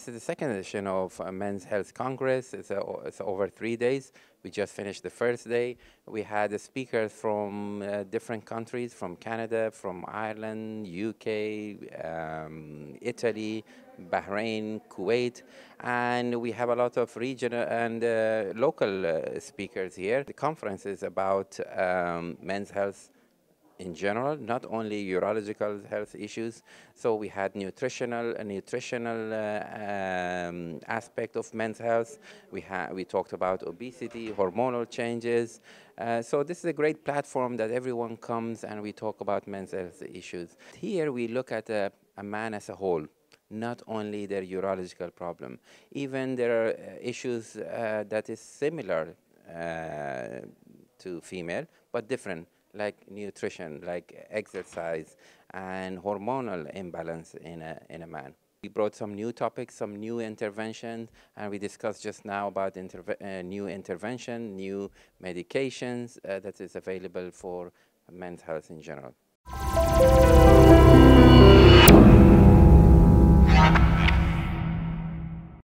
this is the second edition of uh, Men's Health Congress. It's, a, it's, over three days. We just finished the first day. We had speakers from uh, different countries, from Canada, from Ireland, UK, um, Italy, Bahrain, Kuwait, and we have a lot of regional and uh, local uh, speakers here. The conference is about um, men's health in general, not only urological health issues. So we had nutritional, a nutritional uh, um, aspect of men's health. We, had we talked about obesity, hormonal changes. Uh, so this is a great platform that everyone comes and we talk about men's health issues. Here we look at a, a man as a whole not only their urological problem. Even there are uh, issues uh, that is similar uh, to female, but different like nutrition, like exercise, and hormonal imbalance in a, in a man. We brought some new topics, some new interventions, and we discussed just now about uh, new intervention, new medications uh, that is available for men's health in general.